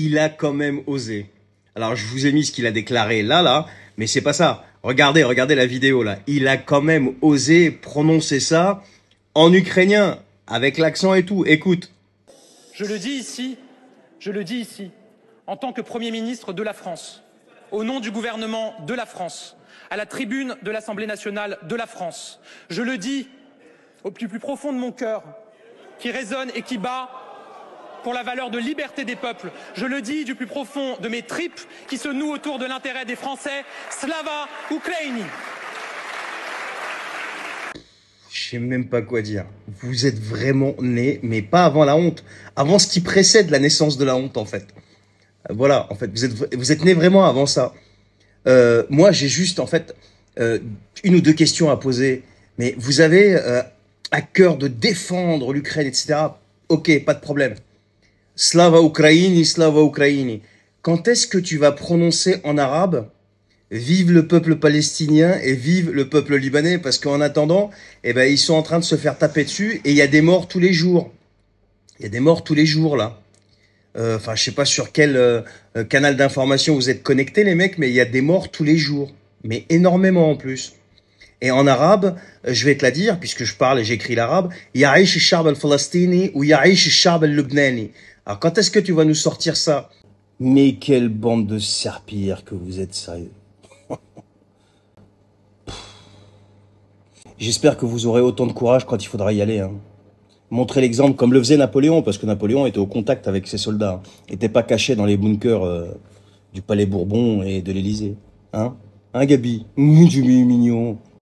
il a quand même osé. Alors je vous ai mis ce qu'il a déclaré là, là, mais c'est pas ça. Regardez, regardez la vidéo là. Il a quand même osé prononcer ça en ukrainien, avec l'accent et tout. Écoute. Je le dis ici, je le dis ici, en tant que Premier ministre de la France, au nom du gouvernement de la France, à la tribune de l'Assemblée nationale de la France. Je le dis au plus, plus profond de mon cœur, qui résonne et qui bat pour la valeur de liberté des peuples. Je le dis du plus profond de mes tripes qui se nouent autour de l'intérêt des Français. Slava Ukraini. Je sais même pas quoi dire. Vous êtes vraiment né, mais pas avant la honte, avant ce qui précède la naissance de la honte en fait. Voilà, en fait, vous êtes vous êtes né vraiment avant ça. Euh, moi, j'ai juste en fait euh, une ou deux questions à poser. Mais vous avez euh, à cœur de défendre l'Ukraine, etc. Ok, pas de problème. Slava Ukraini, Slava Ukraini. Quand est-ce que tu vas prononcer en arabe? Vive le peuple palestinien et vive le peuple libanais parce qu'en attendant, eh ben ils sont en train de se faire taper dessus et il y a des morts tous les jours. Il y a des morts tous les jours là. Euh, Enfin, je sais pas sur quel euh, canal d'information vous êtes connectés les mecs, mais il y a des morts tous les jours, mais énormément en plus. Et en arabe, euh, je vais te la dire, puisque je parle et j'écris l'arabe, Ya'ish al-Shab al-Falastini ou Ya'ish al-Shab al-Lubnani. Alors quand est-ce que tu vas nous sortir ça? Mais quelle bande de serpillères que vous êtes sérieux. J'espère que vous aurez autant de courage quand il faudra y aller. Hein. Montrez l'exemple comme le faisait Napoléon, parce que Napoléon était au contact avec ses soldats, n'était pas caché dans les bunkers euh, du Palais Bourbon et de l'Élysée. Hein Hein Gabi? Mmh, tu es mignon.